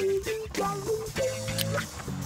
baby, darling, baby.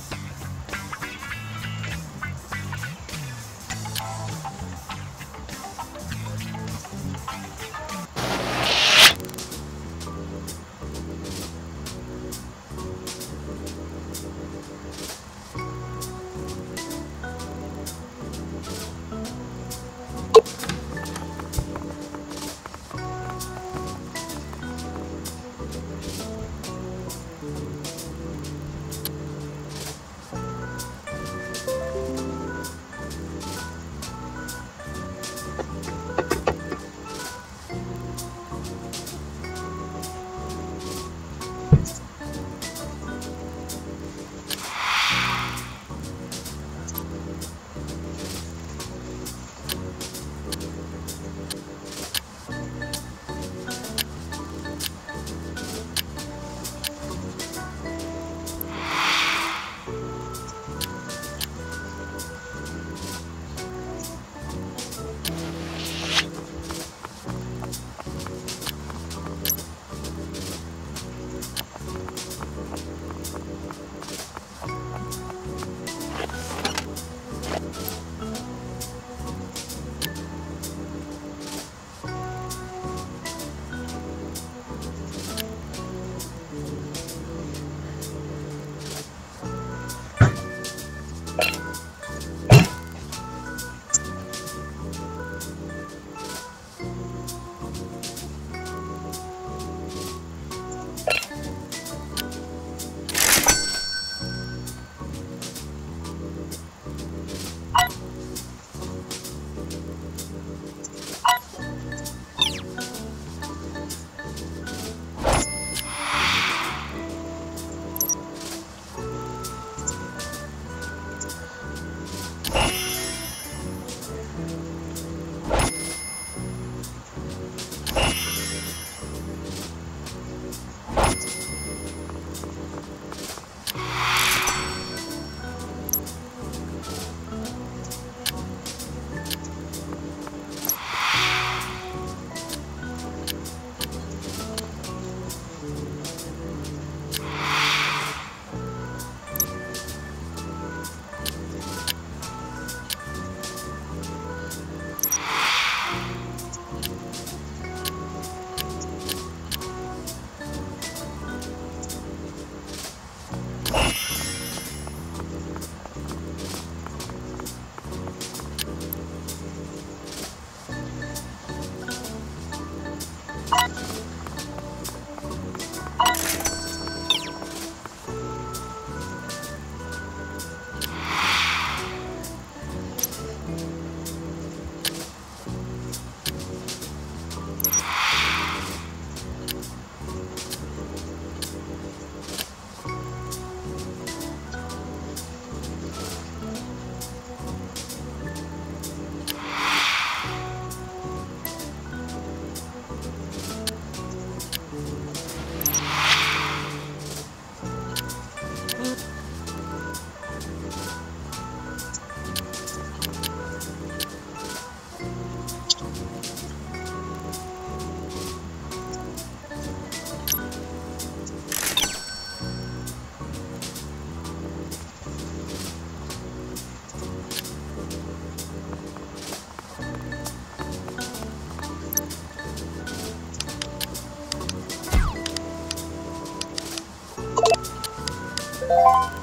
you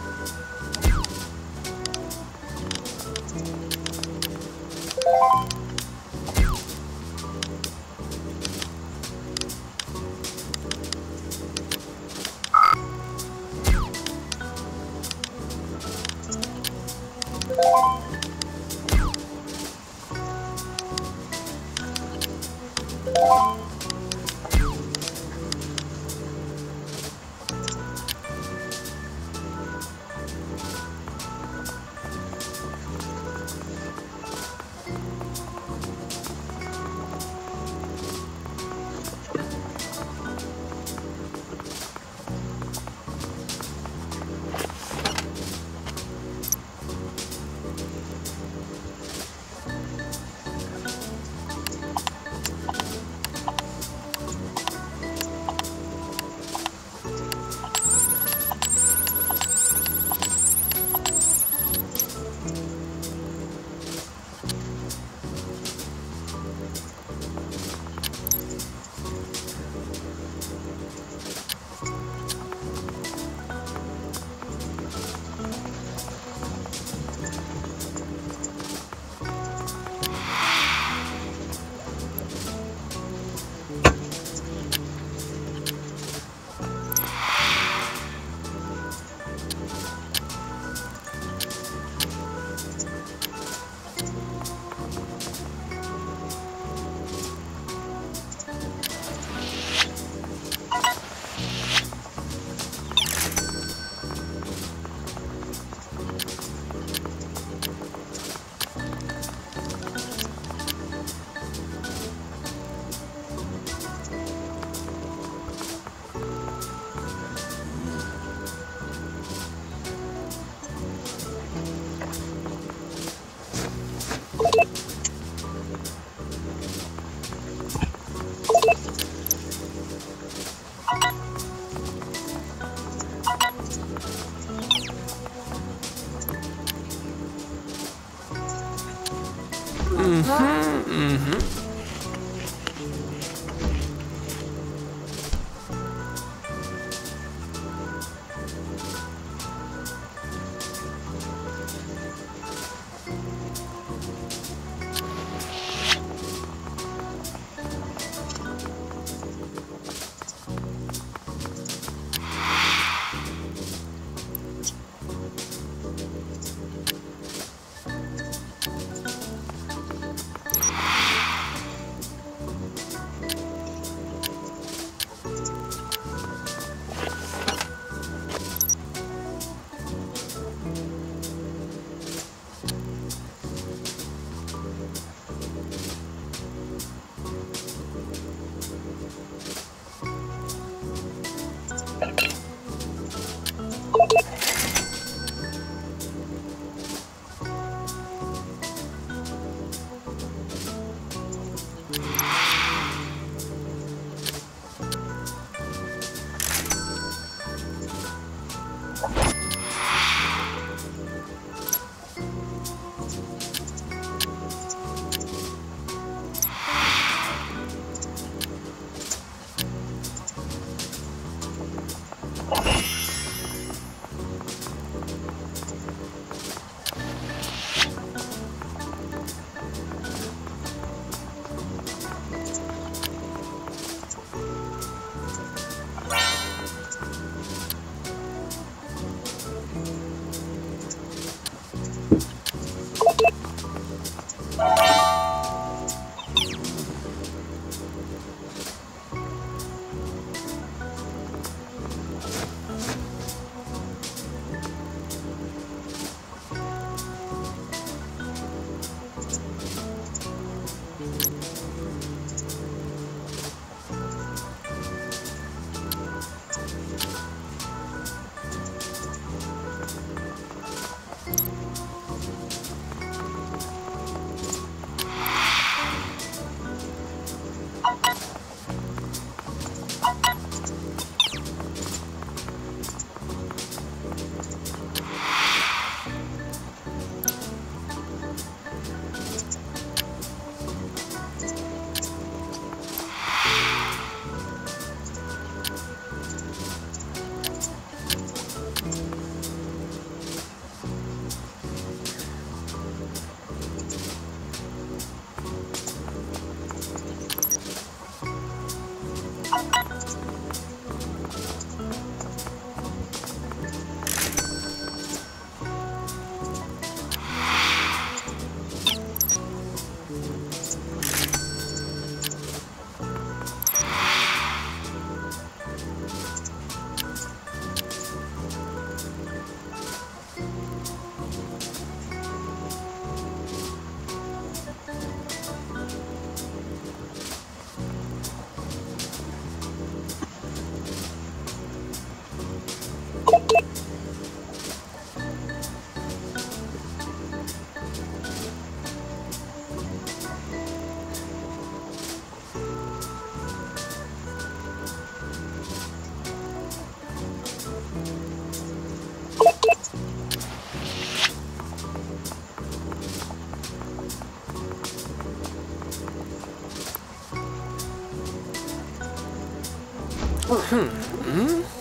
うん。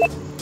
you